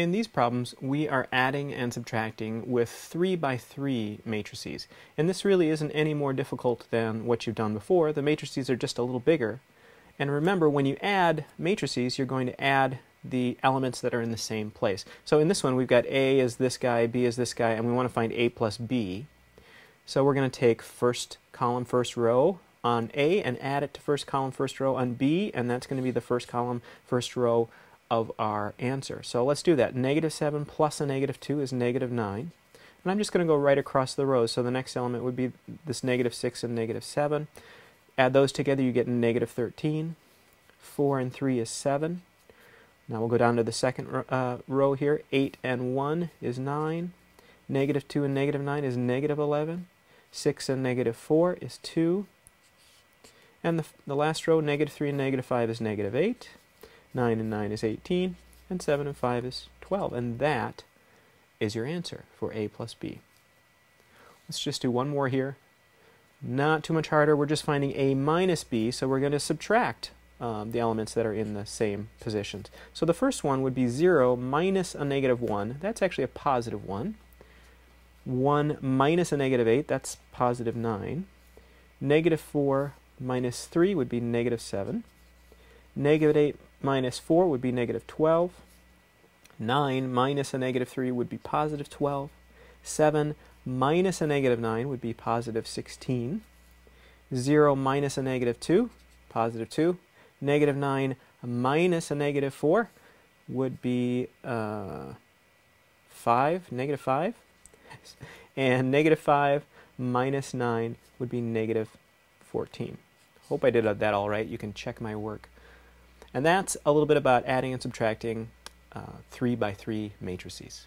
In these problems, we are adding and subtracting with 3 by 3 matrices. And this really isn't any more difficult than what you've done before. The matrices are just a little bigger. And remember, when you add matrices, you're going to add the elements that are in the same place. So in this one, we've got A is this guy, B is this guy, and we want to find A plus B. So we're going to take first column, first row on A and add it to first column, first row on B, and that's going to be the first column, first row of our answer. So let's do that. Negative 7 plus a negative 2 is negative 9. And I'm just going to go right across the rows. So the next element would be this negative 6 and negative 7. Add those together, you get negative 13. 4 and 3 is 7. Now we'll go down to the second uh, row here. 8 and 1 is 9. Negative 2 and negative 9 is negative 11. 6 and negative 4 is 2. And the, the last row, negative 3 and negative 5 is negative 8. 9 and 9 is 18, and 7 and 5 is 12. And that is your answer for A plus B. Let's just do one more here. Not too much harder. We're just finding A minus B, so we're going to subtract um, the elements that are in the same positions. So the first one would be 0 minus a negative 1. That's actually a positive 1. 1 minus a negative 8, that's positive 9. Negative 4 minus 3 would be negative 7. Negative 8 minus 4 would be negative 12. 9 minus a negative 3 would be positive 12. 7 minus a negative 9 would be positive 16. 0 minus a negative 2, positive 2. Negative 9 minus a negative 4 would be uh, 5, negative 5. And negative 5 minus 9 would be negative 14. Hope I did that all right. You can check my work. And that's a little bit about adding and subtracting uh, 3 by 3 matrices.